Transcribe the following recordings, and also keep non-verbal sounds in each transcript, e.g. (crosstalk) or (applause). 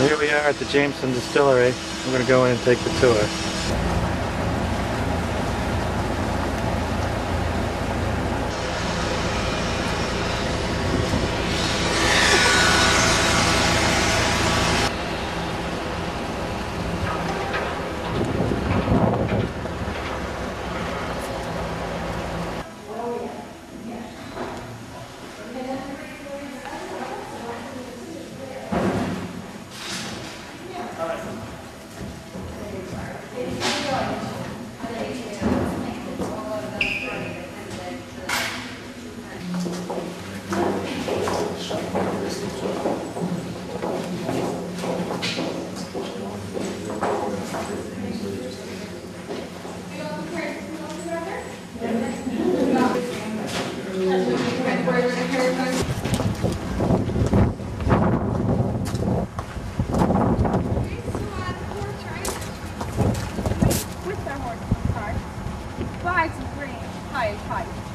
Here we are at the Jameson Distillery. I'm going to go in and take the tour. 菜。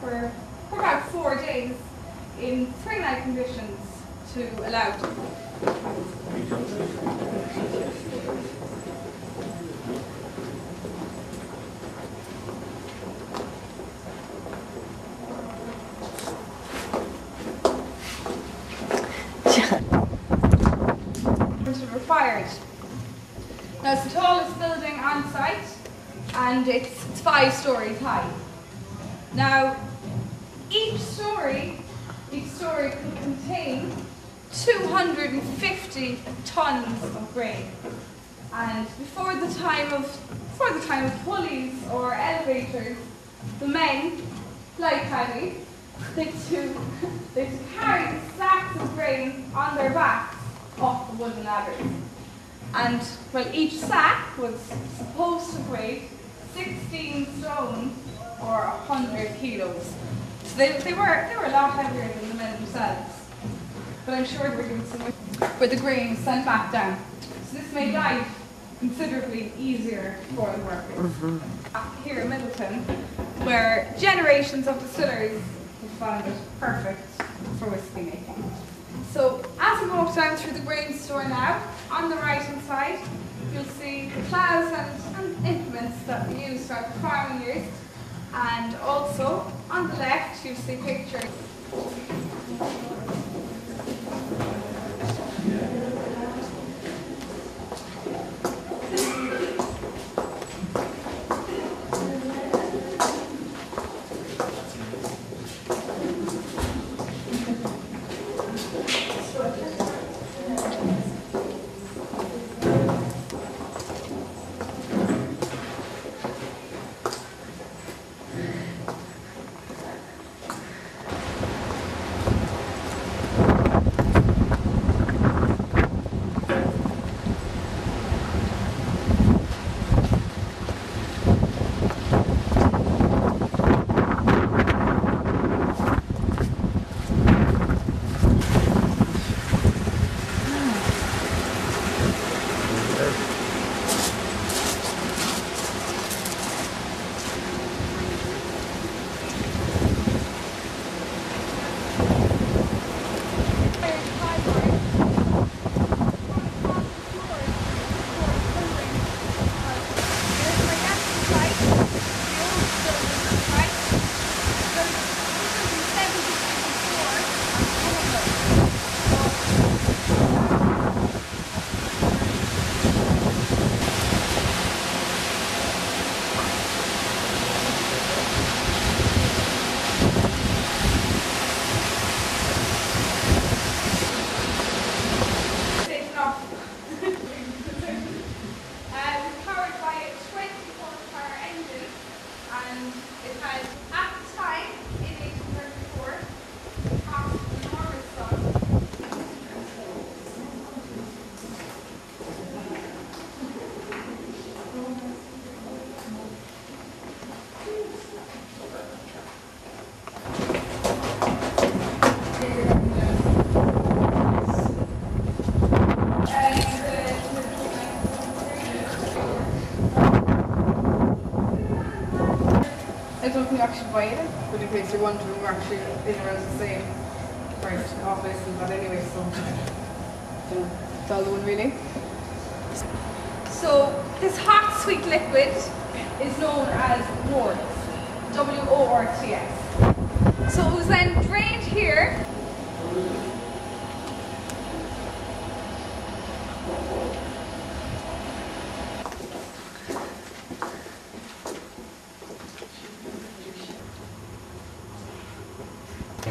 For, for about four days in spring-like conditions to allow is required. Now it's the tallest building on site and it's, it's five stories high. Now each story, each story could contain 250 tons of grain. And before the time of before the time of pulleys or elevators, the men, like Paddy, they to (laughs) they to carry sacks of grain on their backs off the wooden ladders. And well, each sack was supposed to weigh 16 stone or 100 kilos. So they, they were they were a lot heavier than the men themselves. But I'm sure they were given some where the grain sent back down. So this made life considerably easier for the workers. Mm-hmm. Here in Midleton, where generations of distillers have found it perfect for whiskey making. So as we walk down through the grain store now, on the right hand side, you'll see the ploughs and, and implements that we used throughout the farming years. And also on the left, you'll see pictures. Actually buy it? But in case you're wondering, we're actually in around the same price office and that anyway, so it's all the one really. So this hot sweet liquid is known as worts, W-O-R-T-S. So it was then drained here.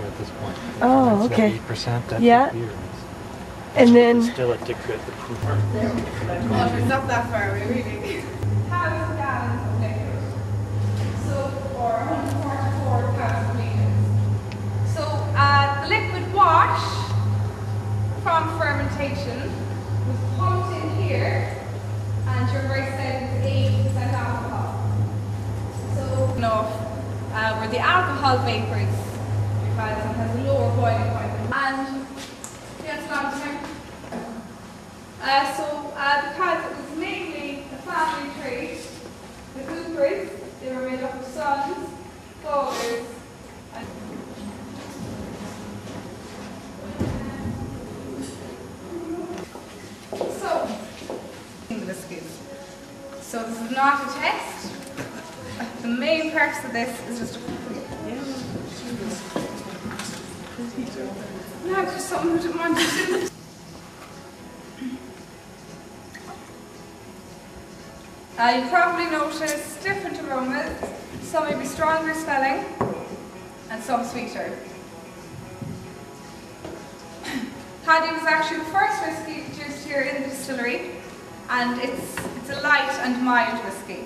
At this point. Oh, It's okay. Eight percent. That's Yeah. the beer. And then, Still at the good. The Oh, it's not that far away, really. Thousand gallons of liquid. So, or 144 thousand liters. So, uh, the liquid wash from fermentation was pumped in here, and your rice said it's 80% alcohol. So, enough uh, were the alcohol vapors because it has a lower boiling point. And a long time. Uh, so, uh, because it was mainly a family tree, the Coopers, they were made up of sons, daughters, and so, biscuits. So this is not a test. The main purpose of this is just no. (laughs) Uh, you probably notice different aromas. Some may be stronger smelling and some sweeter. (coughs) Paddy was actually the first whiskey produced here in the distillery and it's, it's a light and mild whiskey.